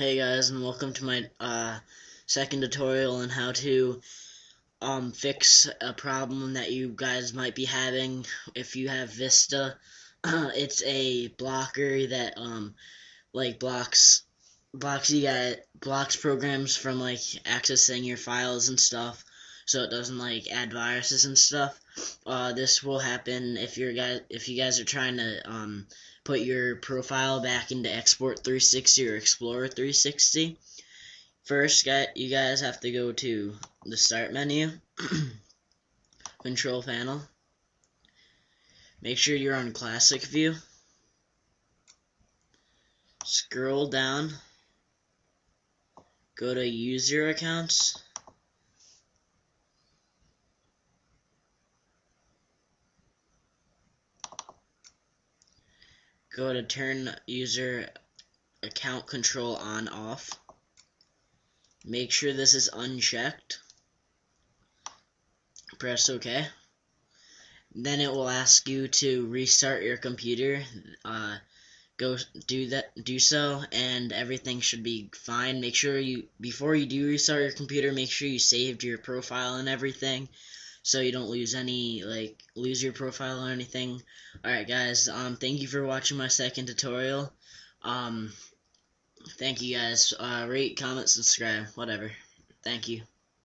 Hey guys and welcome to my uh, second tutorial on how to um, fix a problem that you guys might be having if you have Vista. it's a blocker that um, like blocks blocks you got blocks programs from like accessing your files and stuff so it doesn't like add viruses and stuff. Uh, this will happen if you guys if you guys are trying to um, put your profile back into Xport 360 or Xplorer 360. First, you guys have to go to the Start menu, Control Panel. Make sure you're on Classic View. Scroll down. Go to User Accounts. Go to turn user account control on off. Make sure this is unchecked. Press OK. Then it will ask you to restart your computer. Uh, go do that do so and everything should be fine. Make sure you before you do restart your computer make sure you saved your profile and everything so you don't lose any like lose your profile or anything. Alright guys um thank you for watching my second tutorial. Um thank you guys. Uh, rate comment subscribe whatever. Thank you